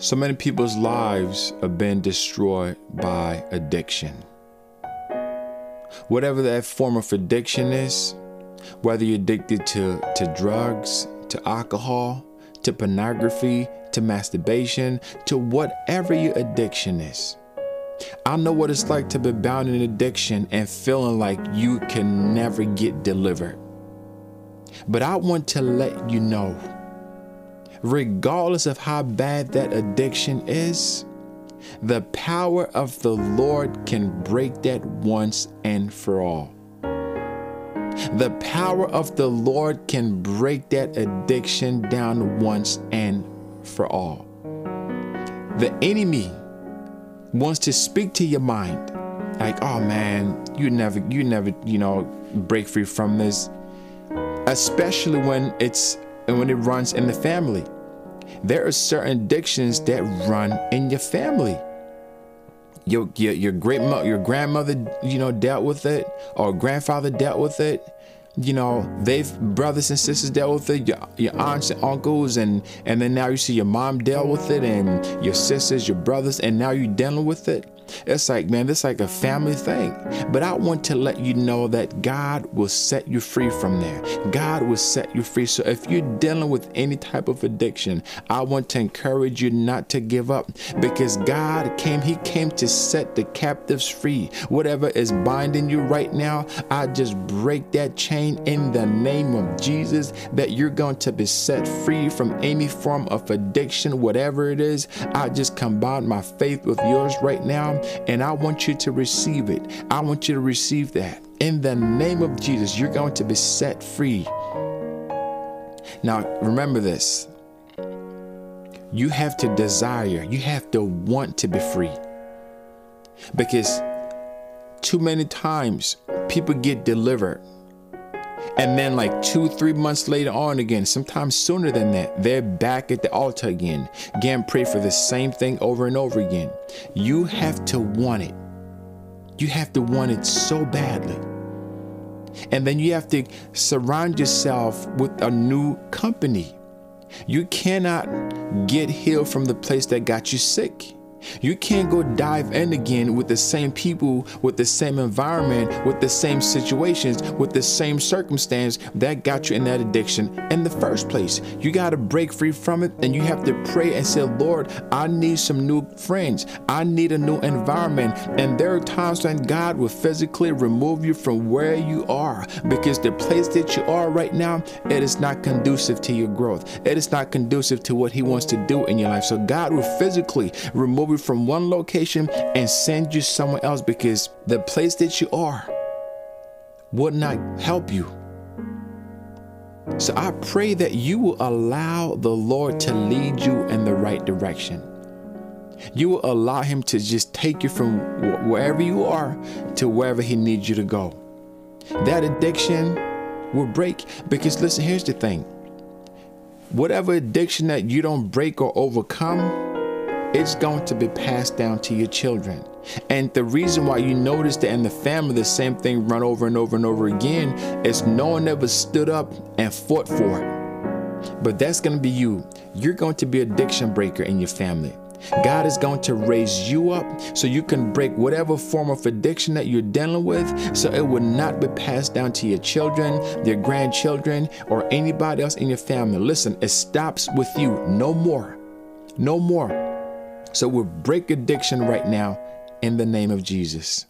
So many people's lives have been destroyed by addiction. Whatever that form of addiction is, whether you're addicted to, to drugs, to alcohol, to pornography, to masturbation, to whatever your addiction is. I know what it's like to be bound in addiction and feeling like you can never get delivered. But I want to let you know regardless of how bad that addiction is, the power of the Lord can break that once and for all. The power of the Lord can break that addiction down once and for all. The enemy wants to speak to your mind like, oh man, you never, you never, you know, break free from this. Especially when it's and when it runs in the family. There are certain addictions that run in your family. Your, your, your great your grandmother, you know, dealt with it, or grandfather dealt with it. You know, they've brothers and sisters dealt with it, your, your aunts and uncles, and and then now you see your mom dealt with it, and your sisters, your brothers, and now you're dealing with it. It's like, man, this like a family thing. But I want to let you know that God will set you free from there. God will set you free. So if you're dealing with any type of addiction, I want to encourage you not to give up because God came, He came to set the captives free. Whatever is binding you right now, I just break that chain in the name of Jesus that you're going to be set free from any form of addiction, whatever it is. I just combine my faith with yours right now and I want you to receive it. I want you to receive that. In the name of Jesus, you're going to be set free. Now, remember this you have to desire, you have to want to be free. Because too many times people get delivered and then, like two, three months later on, again, sometimes sooner than that, they're back at the altar again. Again, pray for the same thing over and over again. You have to want it. You have to want it so badly. And then you have to surround yourself with a new company. You cannot get healed from the place that got you sick. You can't go dive in again with the same people, with the same environment, with the same situations, with the same circumstance that got you in that addiction in the first place. You got to break free from it and you have to pray and say, Lord, I need some new friends. I need a new environment. And there are times when God will physically remove you from where you are because the place that you are right now, it is not conducive to your growth. It is not conducive to what He wants to do in your life. So God will physically remove you from one location and send you somewhere else because the place that you are would not help you. So I pray that you will allow the Lord to lead you in the right direction. You will allow Him to just take you from wherever you are to wherever He needs you to go. That addiction will break because, listen, here's the thing whatever addiction that you don't break or overcome, it's going to be passed down to your children. And the reason why you notice that in the family the same thing run over and over and over again is no one ever stood up and fought for it. But that's going to be you. You're going to be addiction breaker in your family. God is going to raise you up so you can break whatever form of addiction that you're dealing with so it will not be passed down to your children, your grandchildren, or anybody else in your family. Listen, it stops with you. No more. No more. So we'll break addiction right now in the name of Jesus.